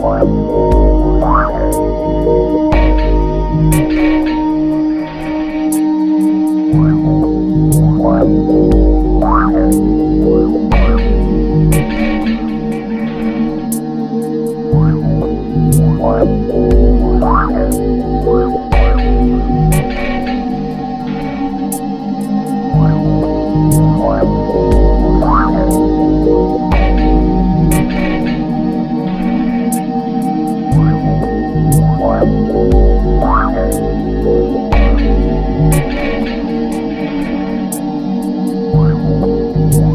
Música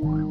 one.